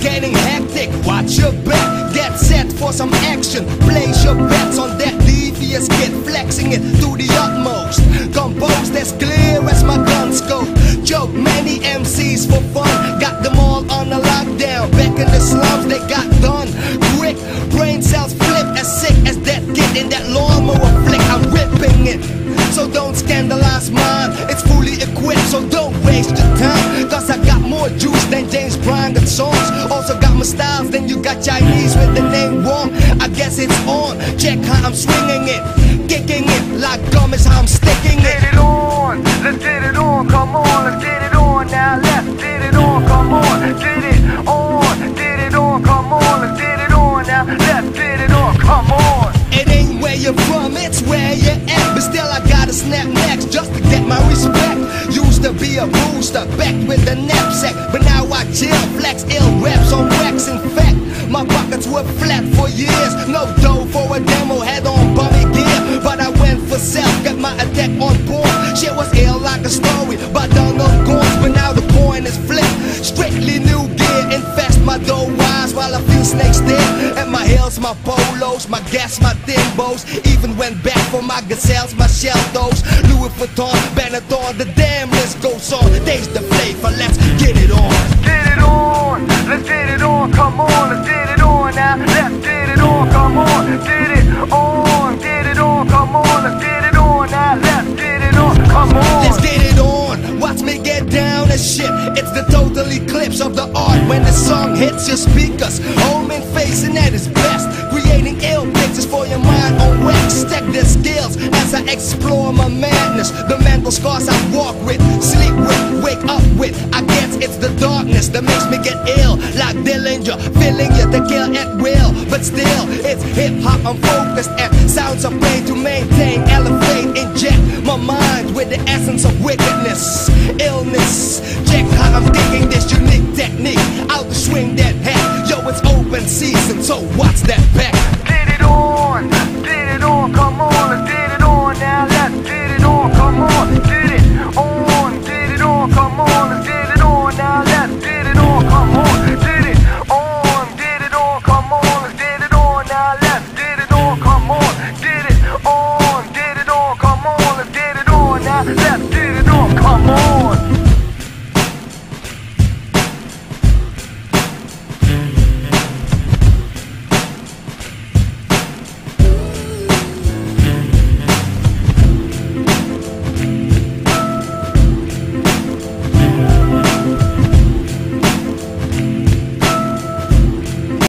getting hectic. Watch your back, get set for some action. Place your bets on that devious kid, flexing it to the utmost. Composed as clear as my gun scope. Joke many MCs for fun, got them all on the lockdown. Back in the slums, they got done quick. Brain cells flip as sick as that kid in that lawnmower flick. I'm ripping it, so don't scandalize mine. It's fully equipped, so don't. Swinging it. Kicking it like gum is how I'm sticking it. Get it on, let's get it on, come on, let's get it on now, let's get it on, come on, get it on, get it on, come on, let's get it on now, let's get it on, come on. It ain't where you're from, it's where you're at. But still, I gotta snap next just to get my respect. Used to be a booster, back with a knapsack. But now I chill, flex ill raps on wax. In fact, my pockets were flat for years. No dough for a demo, had like a story by Donald Goines. But now the coin is flipped. Strictly new gear, infest my dough wise while I feel snakes there. And my heels, my polos, my gas, my timbos. Even went back for my gazelles, my shell toes. Louis Vuitton, Benetton, the damn list goes on. Taste the flavor, let's get it on. Get it on, let's get it on, come on, let's get it on now, let's get it on, come on, art when the song hits your speakers. Home and facing at its best. Creating ill pictures for your mind on wax. Stack the skills as I explore my madness. The mental scars I walk with, sleep with, wake up it's the darkness that makes me get ill. Like Dillinger, filling you to kill at will. But still, it's hip hop. I'm focused at sounds of pain to maintain, elevate, inject my mind with the essence of wickedness, illness. Check how I'm thinking this unique technique. Out to swing that hat. Yo, it's open season, so what's that back?